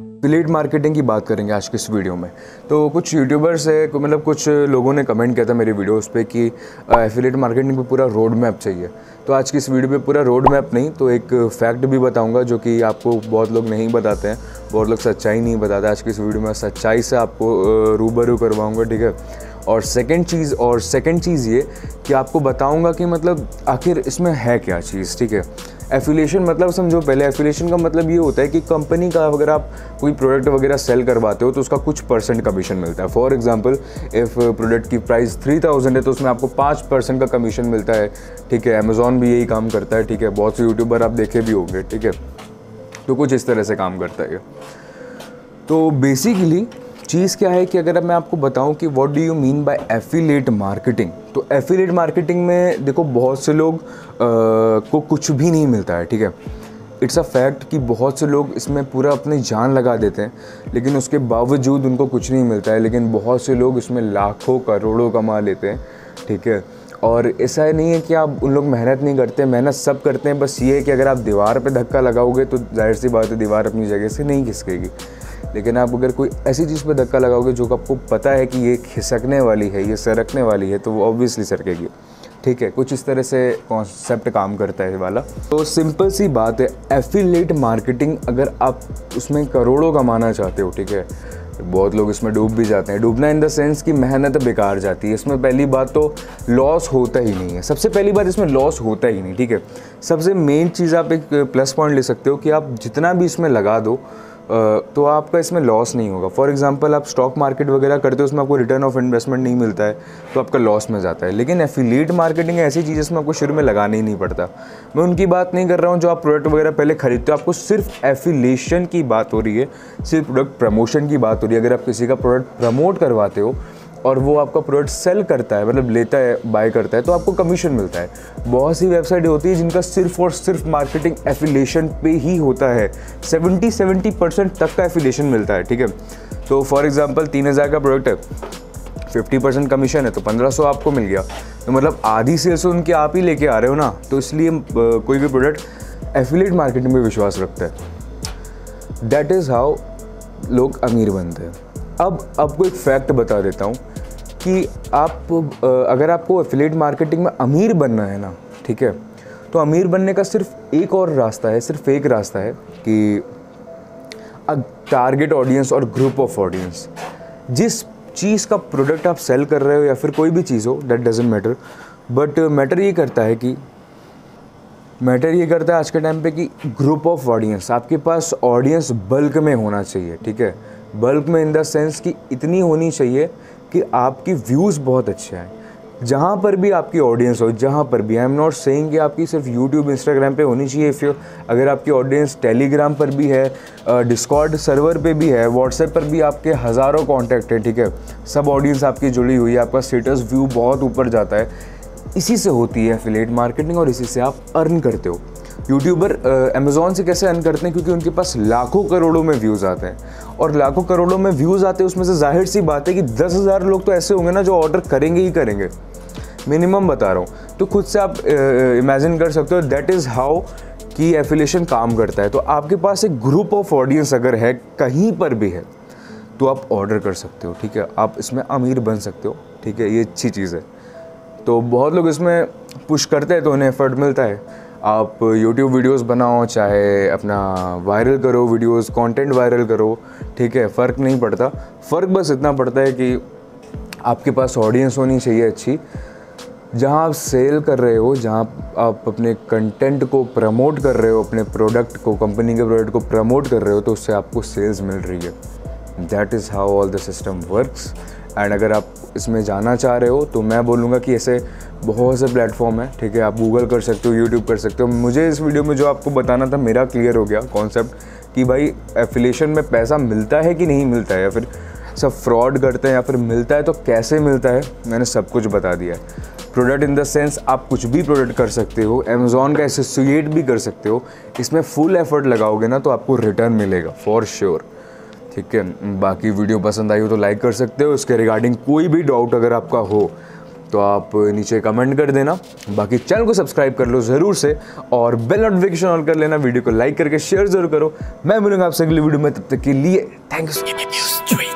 Affiliate marketing की बात करेंगे आज की इस वीडियो में। तो कुछ यूट्यूबर्स है मतलब कुछ लोगों ने कमेंट किया था मेरी वीडियोस पे कि एफिलेट मार्केटिंग पे पूरा रोड मैप चाहिए। तो आज की इस वीडियो पे पूरा रोड मैप नहीं तो एक फैक्ट भी बताऊँगा जो कि आपको बहुत लोग नहीं बताते हैं, बहुत लोग सच्चाई नहीं बताते। आज की इस वीडियो में सच्चाई से आपको रूबरू करवाऊँगा, ठीक है? और सेकंड चीज़, और सेकंड चीज़ ये कि आपको बताऊँगा कि मतलब आखिर इसमें है क्या चीज़, ठीक है? एफिलेशन मतलब समझो, पहले एफिलेशन का मतलब ये होता है कि कंपनी का अगर आप कोई प्रोडक्ट वगैरह सेल करवाते हो तो उसका कुछ परसेंट कमीशन मिलता है। फॉर एग्जांपल इफ़ प्रोडक्ट की प्राइस थ्री थाउज़ेंड है तो उसमें आपको पाँच परसेंट का कमीशन मिलता है, ठीक है? अमेज़ोन भी यही काम करता है, ठीक है? बहुत से यूट्यूबर आप देखे भी होंगे, ठीक है? तो कुछ इस तरह से काम करता है तो बेसिकली चीज़ क्या है कि अगर मैं आपको बताऊँ कि what do you mean by affiliate marketing तो एफिलेट मार्केटिंग में देखो बहुत से लोग आ, को कुछ भी नहीं मिलता है ठीक है? इट्स अ फैक्ट कि बहुत से लोग इसमें पूरा अपनी जान लगा देते हैं लेकिन उसके बावजूद उनको कुछ नहीं मिलता है लेकिन बहुत से लोग इसमें लाखों करोड़ों कमा लेते हैं ठीक है? और ऐसा नहीं है कि आप उन लोग मेहनत नहीं करते मेहनत सब करते हैं बस ये है कि अगर आप दीवार पे धक्का लगाओगे तो ज़ाहिर सी बात है दीवार अपनी जगह से नहीं खिसकेगी। लेकिन आप अगर कोई ऐसी चीज़ पर धक्का लगाओगे जो आपको पता है कि ये खिसकने वाली है, ये सरकने वाली है तो वो ऑब्वियसली सरकेगी। ठीक है, कुछ इस तरह से कॉन्सेप्ट काम करता है वाला। तो सिंपल सी बात है एफिलेट मार्केटिंग अगर आप उसमें करोड़ों कमाना चाहते हो, ठीक है? बहुत लोग इसमें डूब भी जाते हैं। डूबना इन द सेंस कि मेहनत बेकार जाती है। इसमें पहली बात तो लॉस होता ही नहीं है। सबसे पहली बात इसमें लॉस होता ही नहीं, ठीक है? सबसे मेन चीज़ आप एक प्लस पॉइंट ले सकते हो कि आप जितना भी इसमें लगा दो तो आपका इसमें लॉस नहीं होगा। फॉर एग्जांपल आप स्टॉक मार्केट वगैरह करते हो, उसमें आपको रिटर्न ऑफ़ इन्वेस्टमेंट नहीं मिलता है तो आपका लॉस में जाता है। लेकिन एफिलेट मार्केटिंग ऐसी चीज़ जिसमें आपको शुरू में लगाना ही नहीं पड़ता। मैं उनकी बात नहीं कर रहा हूँ, जो आप प्रोडक्ट वगैरह पहले खरीदते हो, आपको सिर्फ़ एफिलेशन की बात हो रही है, सिर्फ़ प्रोडक्ट प्रमोशन की बात हो रही है। अगर आप किसी का प्रोडक्ट प्रमोट करवाते हो और वो आपका प्रोडक्ट सेल करता है मतलब लेता है बाय करता है तो आपको कमीशन मिलता है। बहुत सी वेबसाइट होती है जिनका सिर्फ़ और सिर्फ़ मार्केटिंग एफिलेशन पे ही होता है। 70 70 परसेंट तक का एफिलेशन मिलता है, ठीक है? तो फॉर एग्जांपल तीन हज़ार का प्रोडक्ट है फिफ्टी परसेंट कमीशन है तो पंद्रह सौ आपको मिल गया। तो मतलब आधी सेल्स उनके आप ही लेके आ रहे हो ना तो इसलिए कोई भी प्रोडक्ट एफिलेट मार्केटिंग में विश्वास रखता है। दैट इज़ हाउ लोग अमीर बनते हैं। अब आपको एक फैक्ट बता देता हूँ कि आप अगर आपको एफिलेट मार्केटिंग में अमीर बनना है ना, ठीक है तो अमीर बनने का सिर्फ़ एक और रास्ता है, सिर्फ़ एक रास्ता है कि टारगेट ऑडियंस और ग्रुप ऑफ़ ऑडियंस जिस चीज़ का प्रोडक्ट आप सेल कर रहे हो या फिर कोई भी चीज़ हो that doesn't matter but matter ये करता है कि मैटर ये करता है आज के टाइम पे कि ग्रुप ऑफ़ ऑडियंस आपके पास ऑडियंस बल्क में होना चाहिए, ठीक है। बल्क में इन द सेंस कि इतनी होनी चाहिए कि आपकी व्यूज़ बहुत अच्छे आए। जहाँ पर भी आपकी ऑडियंस हो, जहाँ पर भी। आई एम नॉट सेइंग कि आपकी सिर्फ़ यूट्यूब इंस्टाग्राम पे होनी चाहिए इफ़ अगर आपकी ऑडियंस टेलीग्राम पर भी है डिस्कॉर्ड सर्वर पे भी है व्हाट्सएप पर भी आपके हज़ारों कॉन्टैक्ट हैं, ठीक है? सब ऑडियंस आपकी जुड़ी हुई है, आपका स्टेटस व्यू बहुत ऊपर जाता है। इसी से होती है एफिलेट मार्केटिंग और इसी से आप अर्न करते हो। यूट्यूबर अमेज़ोन से कैसे अर्न करते हैं? क्योंकि उनके पास लाखों करोड़ों में व्यूज़ आते हैं। और लाखों करोड़ों में व्यूज़ आते हैं, उसमें से ज़ाहिर सी बात है कि दस हज़ार लोग तो ऐसे होंगे ना जो ऑर्डर करेंगे ही करेंगे। मिनिमम बता रहा हूँ। तो खुद से आप इमेजिन कर सकते हो दैट इज़ हाउ कि एफिलेशन काम करता है। तो आपके पास एक ग्रुप ऑफ़ ऑडियंस अगर है, कहीं पर भी है तो आप ऑर्डर कर सकते हो, ठीक है? आप इसमें अमीर बन सकते हो, ठीक है? ये अच्छी चीज़ है। तो बहुत लोग इसमें पुश करते हैं तो उन्हें एफर्ट मिलता है। आप यूट्यूब वीडियोस बनाओ, चाहे अपना वायरल करो वीडियोस कंटेंट वायरल करो, ठीक है, फ़र्क नहीं पड़ता। फ़र्क बस इतना पड़ता है कि आपके पास ऑडियंस होनी चाहिए अच्छी। जहाँ आप सेल कर रहे हो, जहाँ आप अपने कंटेंट को प्रमोट कर रहे हो, अपने प्रोडक्ट को कंपनी के प्रोडक्ट को प्रमोट कर रहे हो तो उससे आपको सेल्स मिल रही है। That is how all the system works and अगर आप इसमें जाना चाह रहे हो तो मैं बोलूँगा कि ऐसे बहुत से प्लेटफॉर्म है, ठीक है? आप गूगल कर सकते हो यूट्यूब कर सकते हो। मुझे इस वीडियो में जो आपको बताना था, मेरा क्लियर हो गया कॉन्सेप्ट कि भाई एफिलेशन में पैसा मिलता है कि नहीं मिलता है? या फिर सब फ्रॉड करते हैं या फिर मिलता है तो कैसे मिलता है? मैंने सब कुछ बता दिया है। प्रोडक्ट इन द सेंस आप कुछ भी प्रोडक्ट कर सकते हो अमेज़ोन का एसोसिएट भी कर सकते हो। इसमें फुल एफर्ट लगाओगे ना तो आपको रिटर्न मिलेगा फॉर श्योर ठीक है? बाकी वीडियो पसंद आई हो तो लाइक कर सकते हो। उसके रिगार्डिंग कोई भी डाउट अगर आपका हो तो आप नीचे कमेंट कर देना। बाकी चैनल को सब्सक्राइब कर लो ज़रूर से और बेल नोटिफिकेशन ऑन कर लेना। वीडियो को लाइक करके शेयर ज़रूर करो। मैं मिलूँगा आपसे अगली वीडियो में। तब तक के लिए थैंक यू Street.